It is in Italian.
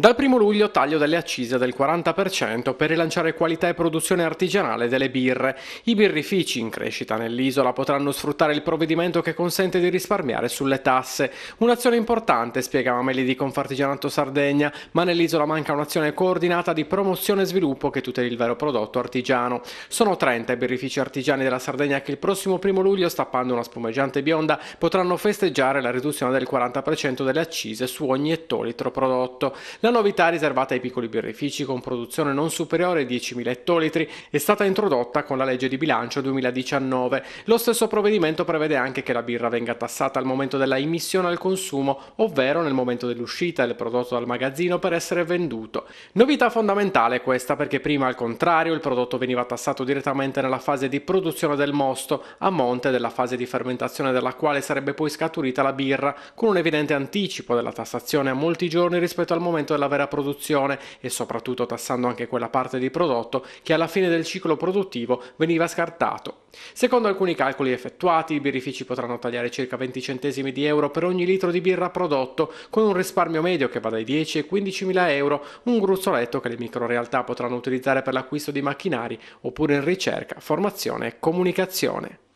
Dal 1 luglio taglio delle accise del 40% per rilanciare qualità e produzione artigianale delle birre. I birrifici in crescita nell'isola potranno sfruttare il provvedimento che consente di risparmiare sulle tasse. Un'azione importante, spiega Mameli di Confartigianato Sardegna, ma nell'isola manca un'azione coordinata di promozione e sviluppo che tuteli il vero prodotto artigiano. Sono 30 i birrifici artigiani della Sardegna che il prossimo 1 luglio, stappando una spumeggiante bionda, potranno festeggiare la riduzione del 40% delle accise su ogni ettolitro prodotto. La la novità riservata ai piccoli birrifici con produzione non superiore ai 10.000 ettolitri è stata introdotta con la legge di bilancio 2019. Lo stesso provvedimento prevede anche che la birra venga tassata al momento della immissione al consumo, ovvero nel momento dell'uscita del prodotto dal magazzino per essere venduto. Novità fondamentale questa perché prima al contrario il prodotto veniva tassato direttamente nella fase di produzione del mosto, a monte della fase di fermentazione della quale sarebbe poi scaturita la birra, con un evidente anticipo della tassazione a molti giorni rispetto al momento della vera produzione e soprattutto tassando anche quella parte di prodotto che alla fine del ciclo produttivo veniva scartato. Secondo alcuni calcoli effettuati, i birrifici potranno tagliare circa 20 centesimi di euro per ogni litro di birra prodotto, con un risparmio medio che va dai 10 ai 15 mila euro, un gruzzoletto che le microrealtà potranno utilizzare per l'acquisto di macchinari oppure in ricerca, formazione e comunicazione.